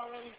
already.